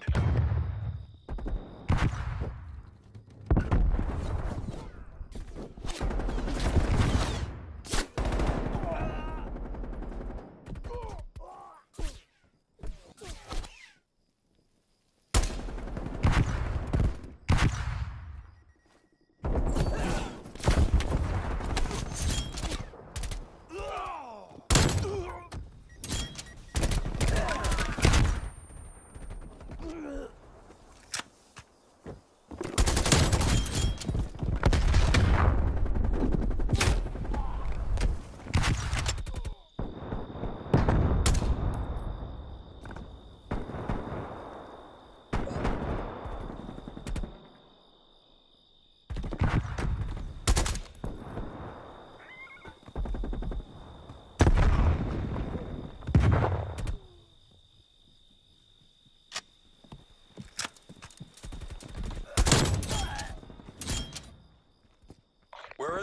behind.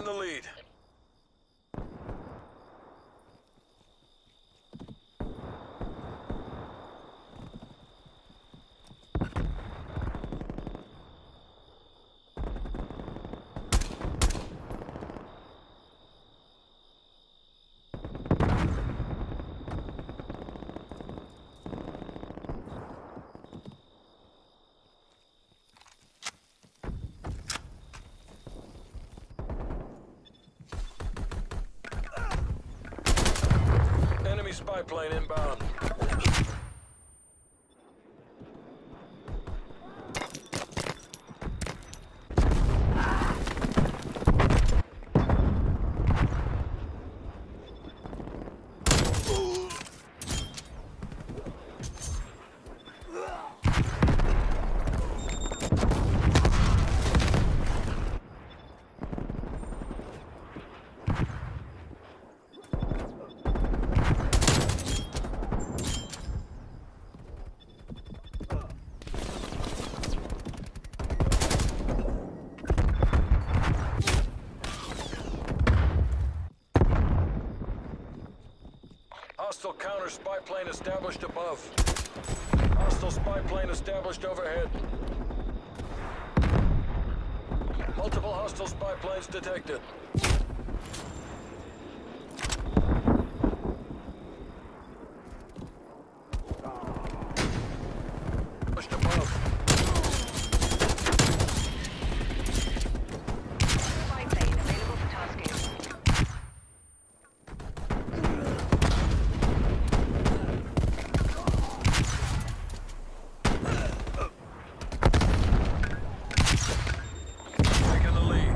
In the lead. Enemy spy plane inbound. Hostile counter spy plane established above. Hostile spy plane established overhead. Multiple hostile spy planes detected. Established above. Spy plane available for tasking. Taking the lead.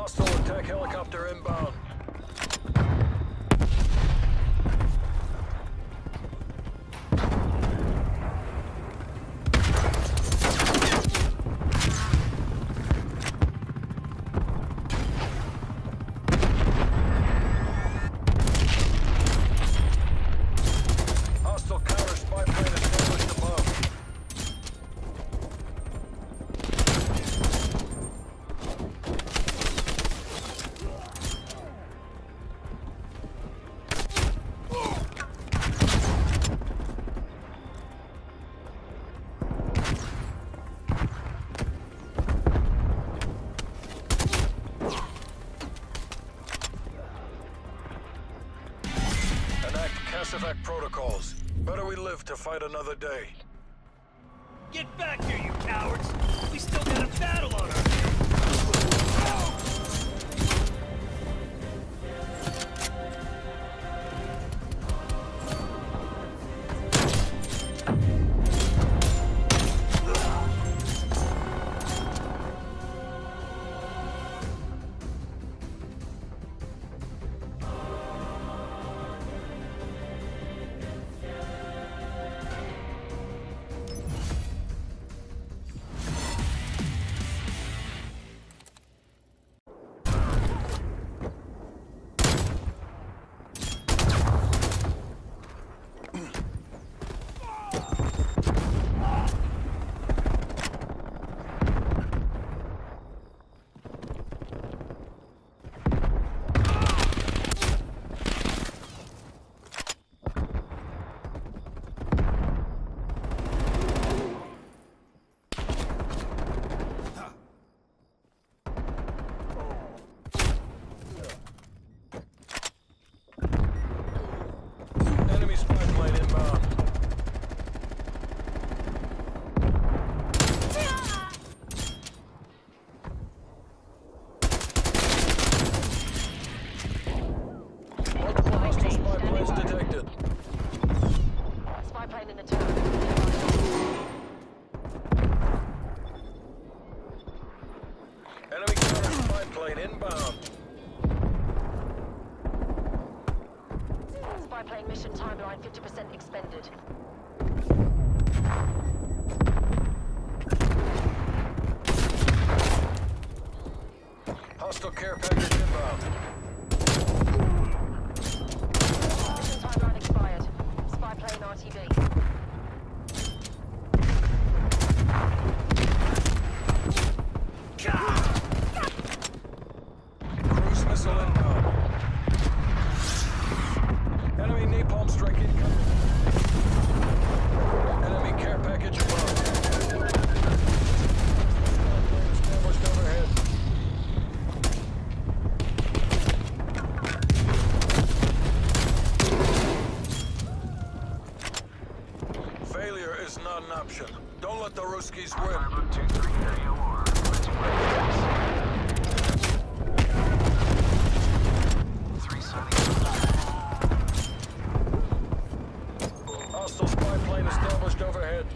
Hostile attack helicopter inbound. Mass Effect protocols. Better we live to fight another day. Get back here, you cowards! We still got a battle on our hands! Plane mission timeline 50% expended. Hostile care package inbound. Mission timeline expired. Spy plane RTB. Cruise missile inbound. Enemy napalm strike incoming. Enemy care package above. Established overhead. Failure is not an option. Don't let the Ruskies win. Hostile spy plane established overhead.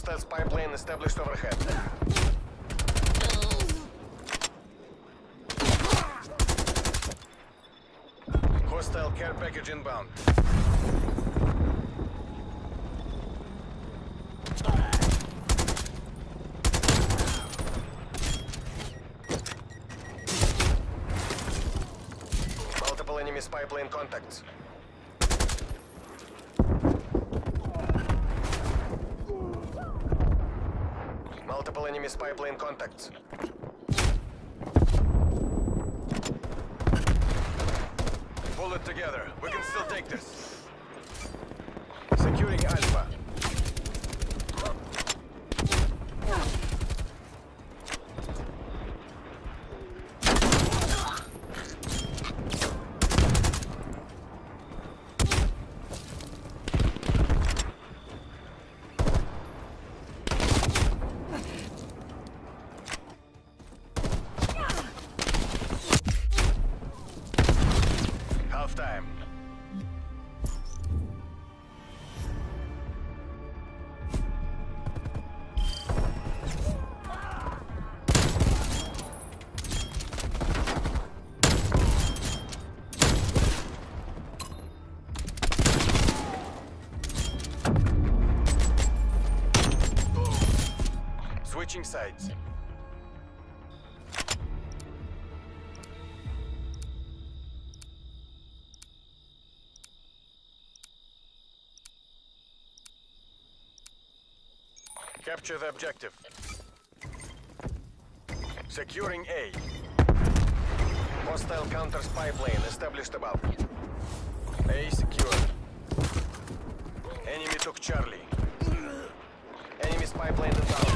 Spy plane established overhead. Hostile care package inbound. Multiple enemy spy plane contacts. Multiple enemy spy plane contacts. Pull it together. We can still take this. Switching sides. Capture the objective. Securing A. Hostile counter spy plane established above. A secured. Enemy took Charlie. Enemy spy plane inbound.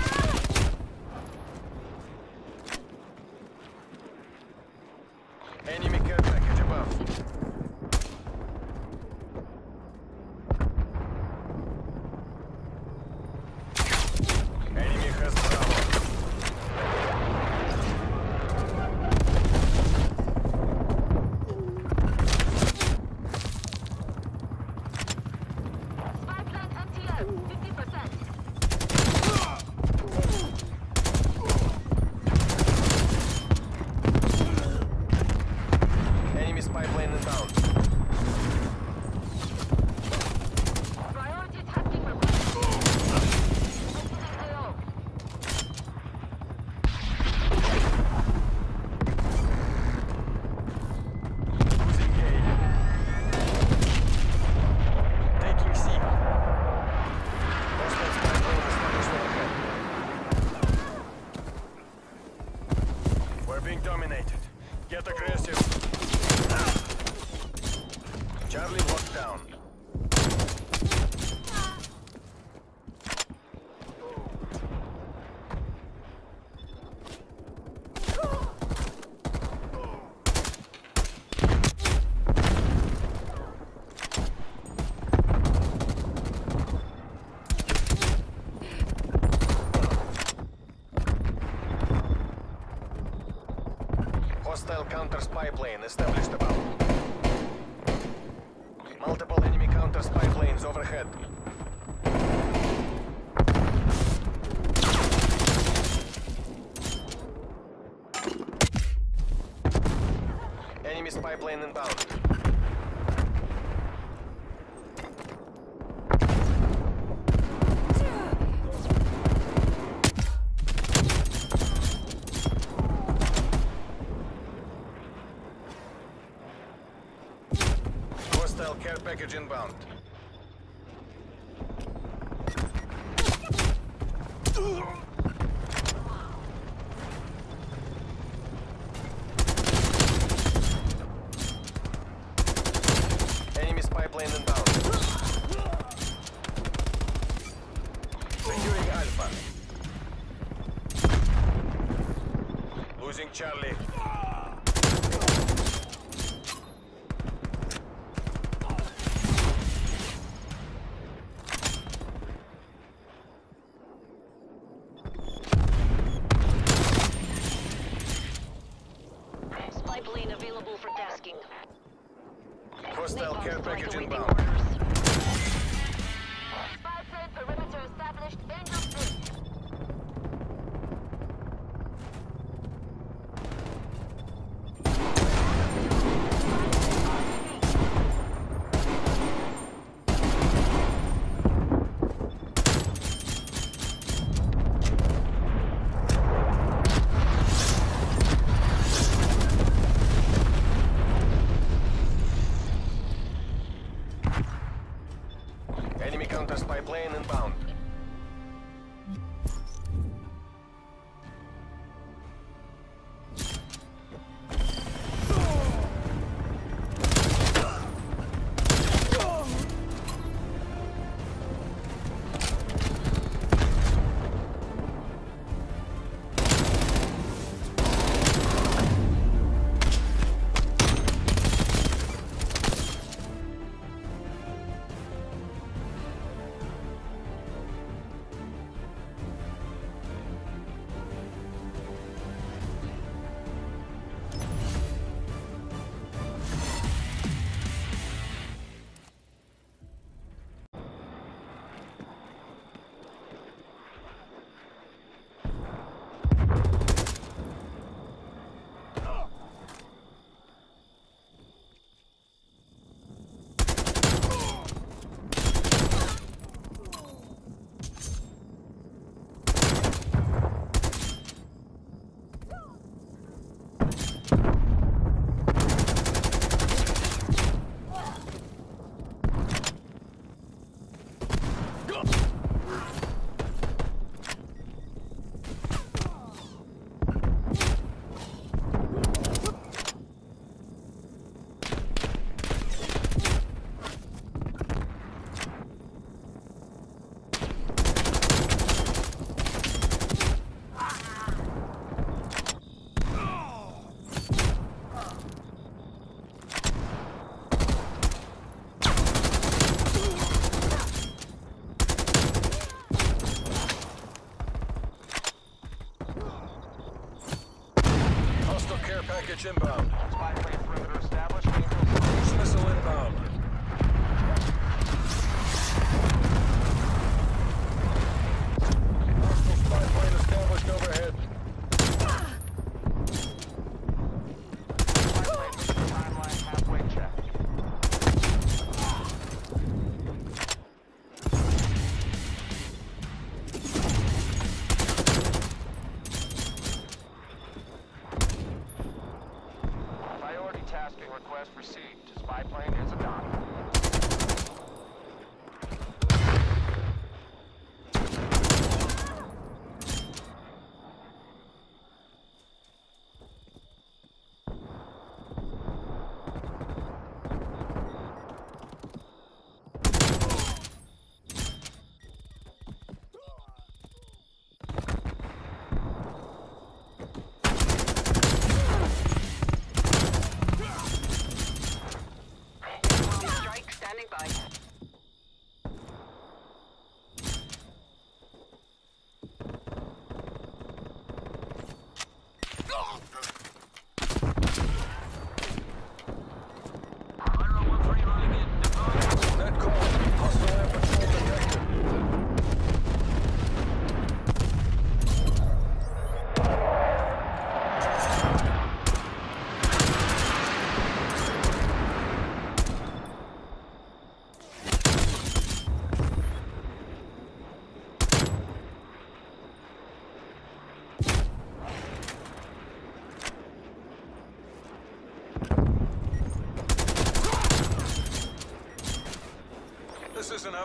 Counter spy plane established above. Multiple enemy counter spy planes overhead. Enemy spy plane inbound. Hostile care package inbound. Enemy inbound.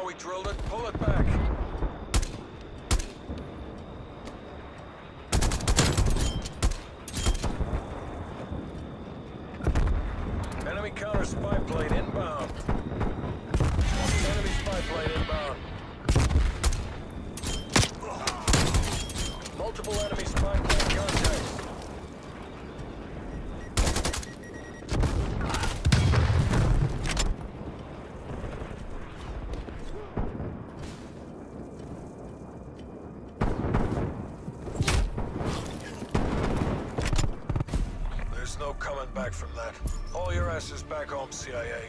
we drilled it? back home, CIA.